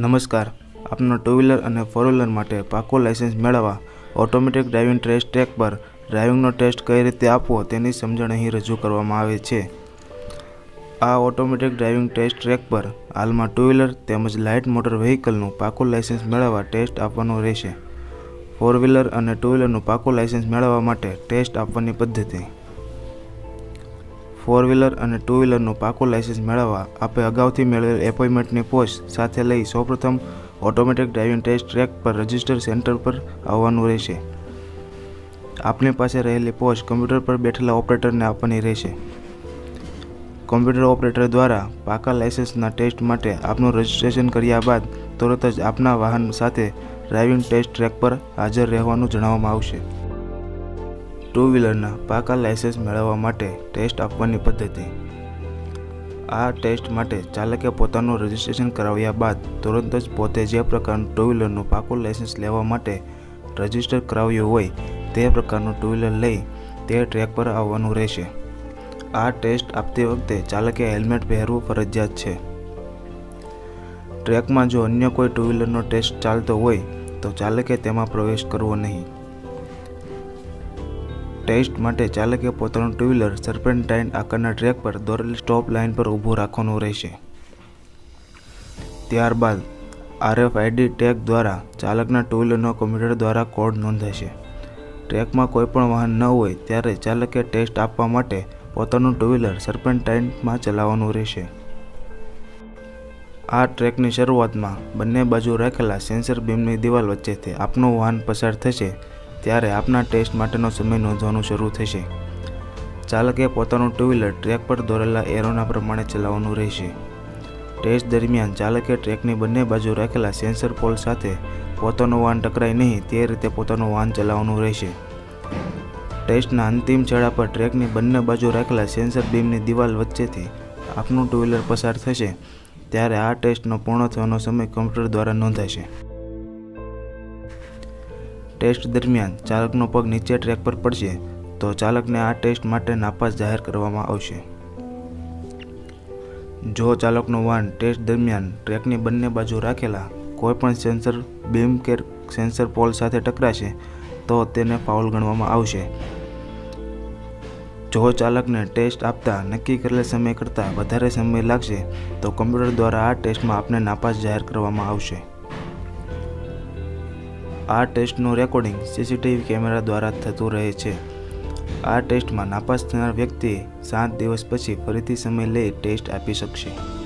નમસ્કાર. આપનો two wheeler અને ફોર વ્હીલર માટે પાકો લાઇસન્સ મેળવવા ઓટોમેટિક ડ્રાઇવિંગ ટેસ્ટ ટ્રેક પર ડ્રાઇવિંગનો ટેસ્ટ કઈ રીતે આપવો તેની સમજણ અહીં રજૂ કરવામાં આવે છે. આ ઓટોમેટિક ડ્રાઇવિંગ ટેસ્ટ ટ્રેક પર હાલમાં ટુ વ્હીલર તેમજ લાઇટ મોટર વ્હીકલનું પાકું લાઇસન્સ મેળવવા ટેસ્ટ આપવાનું રહેશે. ફોર વ્હીલર અને ટુ વ્હીલરનું પાકું લાઇસન્સ મેળવવા માટે ટેસ્ટ આપવાની પદ્ધતિ ફોર વ્હીલર અને ટુ વ્હીલરનું પાકું લાઇસન્સ મેળવવા આપે અગાઉથી મેળવેલ એપોઇન્ટમેન્ટની પોસ્ટ સાથે લઈ સૌપ્રથમ ઓટોમેટિક ડ્રાઇવિંગ ટેસ્ટ ટ્રેક પર રજિસ્ટર સેન્ટર પર આવવાનું રહેશે. આપની પાસે રહેલી પોસ્ટ કમ્પ્યુટર પર બેઠેલા ઓપરેટરને આપવાની રહેશે. કોમ્પ્યુટર ઓપરેટર દ્વારા પાકા લાઇસન્સના ટેસ્ટ માટે આપનું રજિસ્ટ્રેશન કર્યા બાદ તરત જ આપના વાહન સાથે ડ્રાઇવિંગ ટેસ્ટ ટ્રેક પર હાજર રહેવાનું જણાવવામાં આવશે. ટુ વ્હીલરના પાકા લાઇસન્સ મેળવવા માટે ટેસ્ટ આપવાની પદ્ધતિ. આ ટેસ્ટ માટે ચાલકે પોતાનું રજિસ્ટ્રેશન કરાવ્યા બાદ તુરંત જ પોતે જે પ્રકારનું ટુ વ્હીલરનું પાકું લાઇસન્સ લેવા માટે રજિસ્ટર કરાવ્યું હોય તે પ્રકારનું ટુ વ્હીલર લઈ તે ટ્રેક પર આવવાનું રહેશે. આ ટેસ્ટ આપતી વખતે ચાલકે હેલ્મેટ પહેરવું ફરજિયાત છે. ટ્રેકમાં જો અન્ય કોઈ ટુ વ્હીલરનો ટેસ્ટ ચાલતો હોય તો ચાલકે તેમાં પ્રવેશ કરવો નહીં. ટેસ્ટ માટે ચાલકે પોતાનું ટુ વ્હીલર સર્પેન્ટાઇન આકારના ટ્રેક પર દોરેલી સ્ટોપ લાઇન પર ઊભું રાખવાનું રહેશે. ત્યારબાદ આરએફઆઈડી ટેગ દ્વારા ચાલકના ટુ વ્હીલરનો કોમ્પ્યુટર દ્વારા કોડ નોંધાશે. ટ્રેકમાં કોઈપણ વાહન ન હોય ત્યારે ચાલકે ટેસ્ટ આપવા માટે પોતાનું ટુ વ્હીલર સર્પેન્ટાઇનમાં ચલાવવાનું રહેશે. આ ટ્રેકની શરૂઆતમાં બંને બાજુ રાખેલા સેન્સર બીમની દિવાલ વચ્ચેથી આપનું વાહન પસાર થશે ત્યારે આપના ટેસ્ટ માટેનો સમય નોંધવાનું શરૂ થશે. ચાલકે પોતાનું ટુ વ્હીલર ટ્રેક પર દોરેલા એરોના પ્રમાણે ચલાવવાનું રહેશે. ટેસ્ટ દરમિયાન ચાલકે ટ્રેકની બંને બાજુ રાખેલા સેન્સર પોલ સાથે પોતાનું વાહન ટકરાય નહીં, તે રીતે પોતાનું વાહન ચલાવવાનું રહેશે. ટેસ્ટના અંતિમ છેડા પર ટ્રેકની બંને બાજુ રાખેલા સેન્સર બીમની દિવાલ વચ્ચેથી આપનું ટુ વ્હીલર પસાર થશે, ત્યારે આ ટેસ્ટનો પૂર્ણ થવાનો સમય કમ્પ્યુટર દ્વારા નોંધાશે. ટેસ્ટ દરમિયાન ચાલકનો પગ નીચે ટ્રેક પર પડશે, તો ચાલકને આ ટેસ્ટ માટે નાપાસ જાહેર કરવામાં આવશે. જો ચાલકનો વાહન ટેસ્ટ દરમિયાન ટ્રેકની બંને બાજુ રાખેલા કોઈપણ સેન્સર, બીમ કે સેન્સર પોલ સાથે ટકરાશે, તો તેને ફાઉલ ગણવામાં આવશે. જો ચાલકને ટેસ્ટ આપતા નક્કી કરેલા સમય કરતાં વધારે સમય લાગશે, તો કમ્પ્યુટર દ્વારા આ ટેસ્ટમાં આપને નાપાસ જાહેર કરવામાં આવશે. આ ટેસ્ટનું રેકોર્ડિંગ સીસીટીવી કેમેરા દ્વારા થતું રહે છે. આ ટેસ્ટમાં નાપાસ થનાર વ્યક્તિ સાત દિવસ પછી ફરીથી સમય લઈ ટેસ્ટ આપી શકશે.